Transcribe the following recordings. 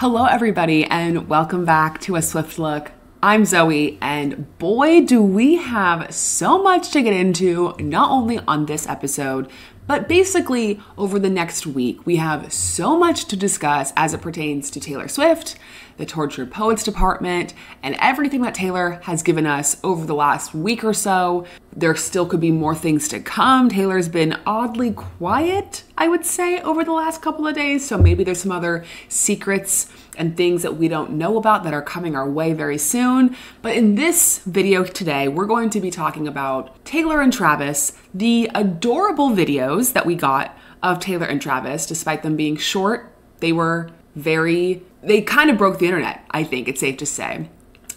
Hello, everybody, and welcome back to a Swift Look. I'm Zoe, and boy, do we have so much to get into, not only on this episode, but basically over the next week. We have so much to discuss as it pertains to Taylor Swift, the Tortured Poets Department, and everything that Taylor has given us over the last week or so. There still could be more things to come. Taylor's been oddly quiet, I would say, over the last couple of days, so maybe there's some other secrets and things that we don't know about that are coming our way very soon. But in this video today, we're going to be talking about Taylor and Travis, the adorable videos that we got of Taylor and Travis, despite them being short, they were very, they kind of broke the internet, I think it's safe to say.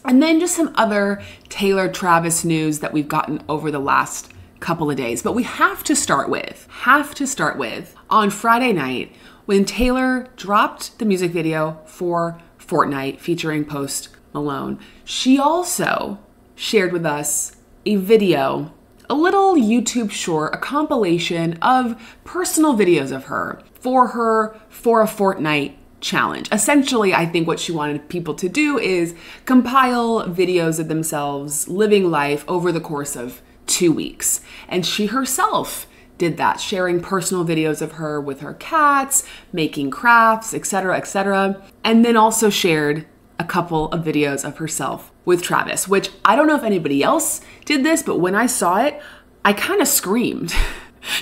And then just some other Taylor Travis news that we've gotten over the last couple of days. But we have to start with, have to start with, on Friday night, when Taylor dropped the music video for Fortnight featuring Post Malone, she also shared with us a video, a little YouTube short, a compilation of personal videos of her for her for a Fortnight challenge. Essentially, I think what she wanted people to do is compile videos of themselves living life over the course of two weeks. And she herself did that, sharing personal videos of her with her cats, making crafts, etc., etc. And then also shared a couple of videos of herself with Travis, which I don't know if anybody else did this, but when I saw it, I kind of screamed.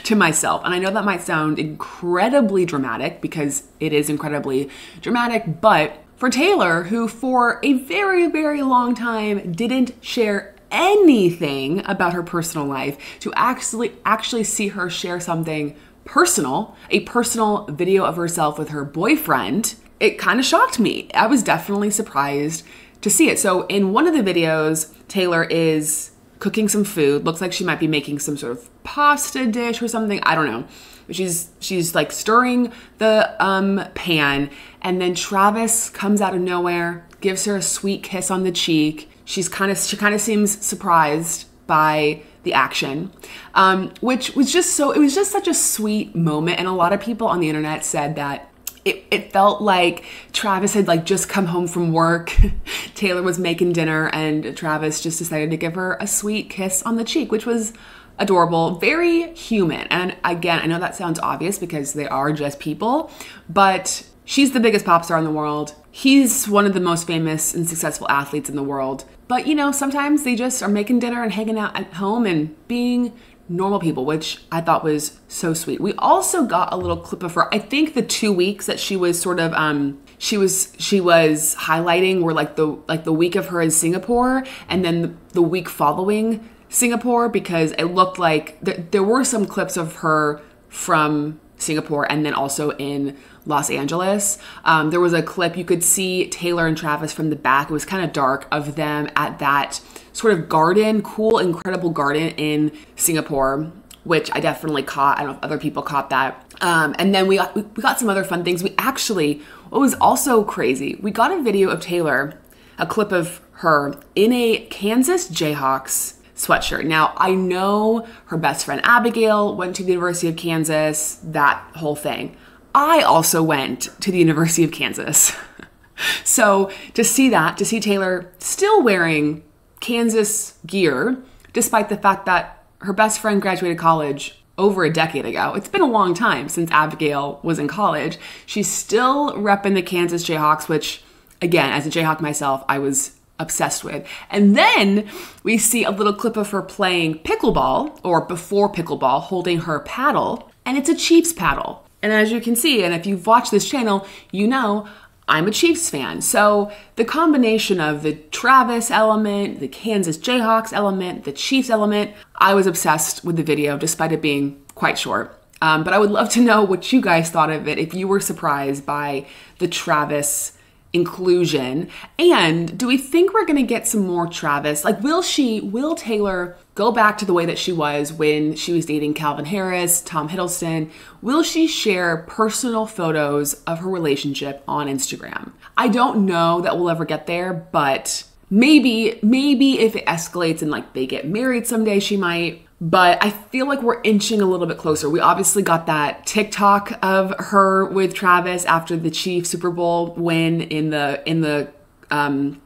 to myself. And I know that might sound incredibly dramatic because it is incredibly dramatic, but for Taylor, who for a very, very long time didn't share anything about her personal life to actually actually see her share something personal, a personal video of herself with her boyfriend, it kind of shocked me. I was definitely surprised to see it. So in one of the videos, Taylor is cooking some food. Looks like she might be making some sort of pasta dish or something. I don't know. But she's she's like stirring the um pan and then Travis comes out of nowhere, gives her a sweet kiss on the cheek She's kind of she kind of seems surprised by the action, um, which was just so it was just such a sweet moment. And a lot of people on the internet said that it, it, felt like Travis had like just come home from work. Taylor was making dinner, and Travis just decided to give her a sweet kiss on the cheek, which was adorable, very human. And again, I know that sounds obvious because they are just people, but she's the biggest pop star in the world. He's one of the most famous and successful athletes in the world. But you know, sometimes they just are making dinner and hanging out at home and being normal people, which I thought was so sweet. We also got a little clip of her. I think the two weeks that she was sort of um she was she was highlighting were like the like the week of her in Singapore and then the, the week following Singapore because it looked like th- there were some clips of her from Singapore and then also in Los Angeles. Um, there was a clip you could see Taylor and Travis from the back. It was kind of dark of them at that sort of garden, cool, incredible garden in Singapore, which I definitely caught. I don't know if other people caught that. Um, and then we got we got some other fun things. We actually what was also crazy. We got a video of Taylor, a clip of her in a Kansas Jayhawks sweatshirt. Now, I know her best friend Abigail went to the University of Kansas, that whole thing. I also went to the University of Kansas. so to see that, to see Taylor still wearing Kansas gear, despite the fact that her best friend graduated college over a decade ago. It's been a long time since Abigail was in college. She's still repping the Kansas Jayhawks, which, again, as a Jayhawk myself, I was obsessed with. And then we see a little clip of her playing pickleball, or before pickleball, holding her paddle, and it's a Chiefs paddle. And as you can see, and if you've watched this channel, you know I'm a Chiefs fan. So the combination of the Travis element, the Kansas Jayhawks element, the Chiefs element, I was obsessed with the video despite it being quite short. Um, but I would love to know what you guys thought of it if you were surprised by the Travis inclusion? And do we think we're going to get some more Travis? Like, will she, will Taylor go back to the way that she was when she was dating Calvin Harris, Tom Hiddleston? Will she share personal photos of her relationship on Instagram? I don't know that we'll ever get there, but maybe, maybe if it escalates and like they get married someday, she might. But I feel like we're inching a little bit closer. We obviously got that TikTok of her with Travis after the Chiefs Super Bowl win in the in the um,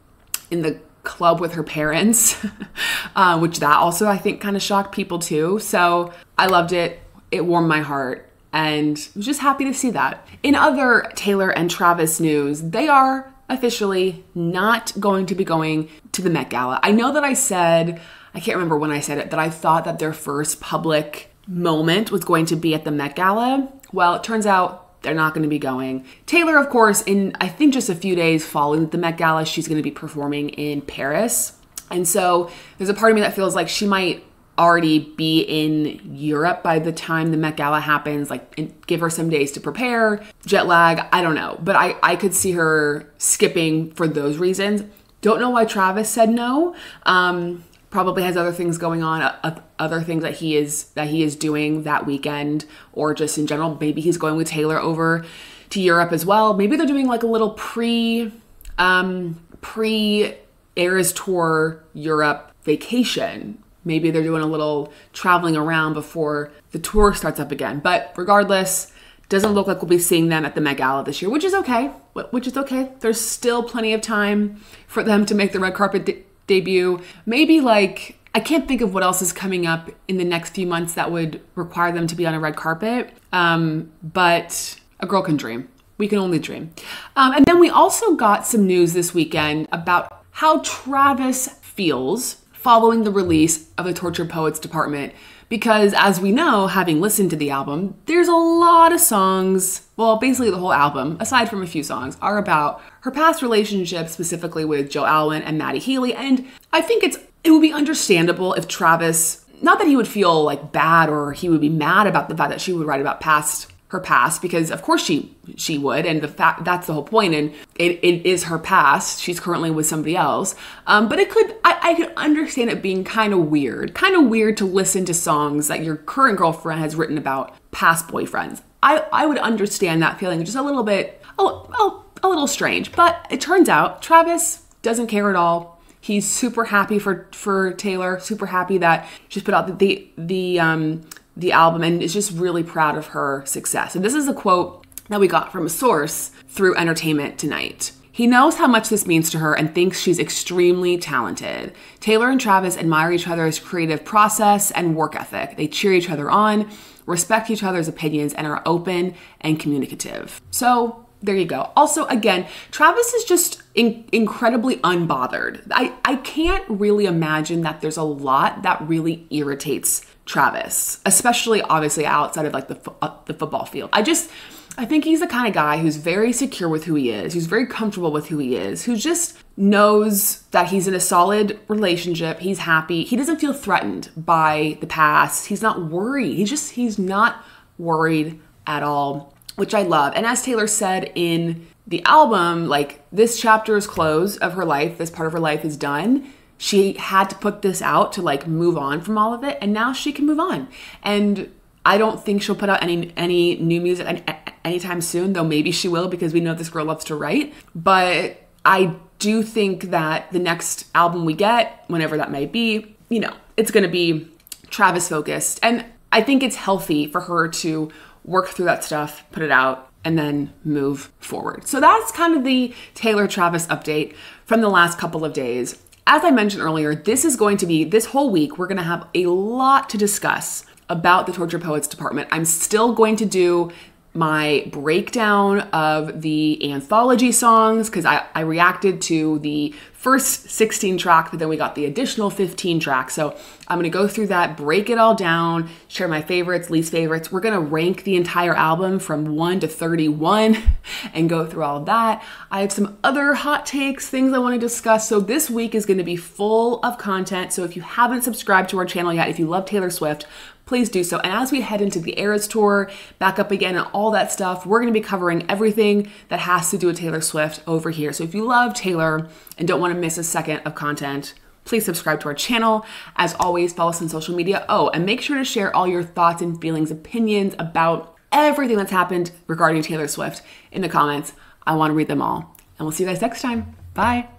in the club with her parents, uh, which that also I think kind of shocked people too. So I loved it. It warmed my heart and I was just happy to see that. In other Taylor and Travis news, they are officially not going to be going to the Met Gala. I know that I said I can't remember when I said it, that I thought that their first public moment was going to be at the Met Gala. Well, it turns out they're not going to be going. Taylor, of course, in I think just a few days following the Met Gala, she's going to be performing in Paris. And so there's a part of me that feels like she might already be in Europe by the time the Met Gala happens, like give her some days to prepare, jet lag, I don't know. But I, I could see her skipping for those reasons. Don't know why Travis said no. Um, probably has other things going on, uh, other things that he is that he is doing that weekend, or just in general. Maybe he's going with Taylor over to Europe as well. Maybe they're doing like a little pre um, pre Eras Tour Europe vacation. Maybe they're doing a little traveling around before the tour starts up again. But regardless, doesn't look like we'll be seeing them at the Met Gala this year, which is okay. Which is okay. There's still plenty of time for them to make the red carpet de- debut. Maybe like I can't think of what else is coming up in the next few months that would require them to be on a red carpet. Um, but a girl can dream. We can only dream. Um, and then we also got some news this weekend about how Travis feels following the release of the Tortured Poets Department. Because as we know, having listened to the album, there's a lot of songs, well, basically the whole album, aside from a few songs, are about her past relationship, specifically with Joe Alwyn and Matty Healy. And I think it's it would be understandable if Travis, not that he would feel like bad or he would be mad about the fact that she would write about past her past because of course she she would and the fact that's the whole point and it, it is her past she's currently with somebody else um, but it could I, I could understand it being kind of weird kind of weird to listen to songs that your current girlfriend has written about past boyfriends i i would understand that feeling just a little bit oh, oh a little strange. But it turns out Travis doesn't care at all. He's super happy for for Taylor, super happy that she's put out the the, the um the album and is just really proud of her success. And this is a quote that we got from a source through Entertainment Tonight. He knows how much this means to her and thinks she's extremely talented. Taylor and Travis admire each other's creative process and work ethic. They cheer each other on, respect each other's opinions, and are open and communicative. So, there you go. Also, again, Travis is just in- incredibly unbothered. I, I can't really imagine that there's a lot that really irritates Travis, especially obviously outside of like the, uh, the football field. I just, I think he's the kind of guy who's very secure with who he is, who's very comfortable with who he is, who just knows that he's in a solid relationship, he's happy, he doesn't feel threatened by the past, he's not worried. He just, he's not worried at all which I love. And as Taylor said in the album, like this chapter is closed of her life, this part of her life is done. She had to put this out to like move on from all of it, and now she can move on. And I don't think she'll put out any any new music any, anytime soon, though maybe she will because we know this girl loves to write. But I do think that the next album we get, whenever that may be, you know, it's going to be Travis focused. And I think it's healthy for her to work through that stuff, put it out, and then move forward. So that's kind of the Taylor Travis update from the last couple of days. As I mentioned earlier, this is going to be this whole week, we're going to have a lot to discuss about the Torture Poets department. I'm still going to do my breakdown of the anthology songs because I, I reacted to the first 16 track, but then we got the additional 15 tracks. So I'm gonna go through that, break it all down, share my favorites, least favorites. We're gonna rank the entire album from 1 to 31 and go through all of that. I have some other hot takes, things I wanna discuss. So this week is gonna be full of content. So if you haven't subscribed to our channel yet, if you love Taylor Swift, please do so. And as we head into the Eras Tour, back up again, and all that stuff, we're going to be covering everything that has to do with Taylor Swift over here. So if you love Taylor and don't want to miss a second of content, please subscribe to our channel. As always, follow us on social media. Oh, and make sure to share all your thoughts and feelings, opinions about everything that's happened regarding Taylor Swift in the comments. I want to read them all. And we'll see you guys next time. Bye.